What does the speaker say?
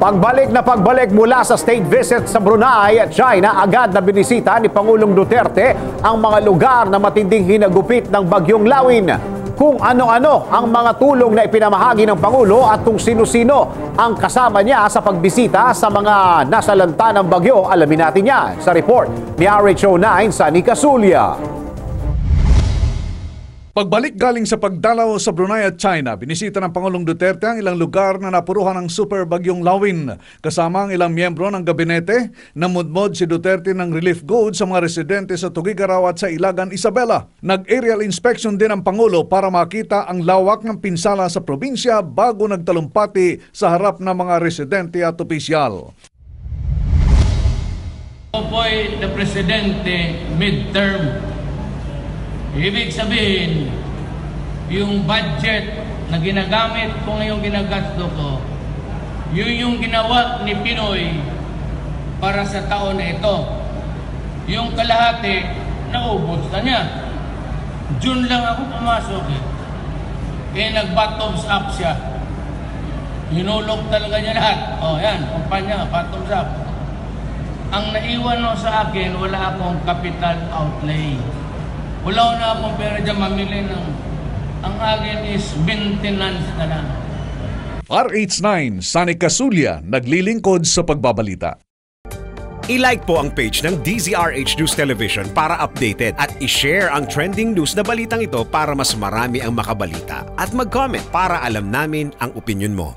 Pagbalik na pagbalik mula sa state visit sa Brunei at China, agad na binisita ni Pangulong Duterte ang mga lugar na matinding hinagupit ng bagyong Lawin. Kung ano-ano ang mga tulong na ipinamahagi ng Pangulo at kung sino-sino ang kasama niya sa pagbisita sa mga nasalanta ng bagyo, alamin natin yan sa report ni RHO9 sa Nicasulia. Pagbalik galing sa pagdalaw sa Brunei at China, binisita ng Pangulong Duterte ang ilang lugar na napuruhan ng super bagyong Lawin. Kasama ang ilang miyembro ng gabinete, namudmod si Duterte ng relief goods sa mga residente sa Tugigaraw at sa Ilagan, Isabela. Nag-aerial inspection din ang Pangulo para makita ang lawak ng pinsala sa probinsya bago nagtalumpati sa harap ng mga residente at opisyal. Ay na presidente midterm. Ibig sabihin, yung budget na ginagamit ko ngayong ginagasto ko, yun yung ginawa ni Pinoy para sa taon na ito. Yung kalahati, naubos na niya. June lang ako pumasok eh. Eh, nag-bottoms up siya. Hinulog talaga niya lahat. O, oh, yan, kumpanya, bottoms up. Ang naiwan no sa akin, wala akong capital outlay. Wala na akong pera dyan mamili ng... Ang akin is maintenance na lang. RH9, Sani Casulia, naglilingkod sa pagbabalita. I-like po ang page ng DZRH News Television para updated at i-share ang trending news na balitang ito para mas marami ang makabalita at mag-comment para alam namin ang opinion mo.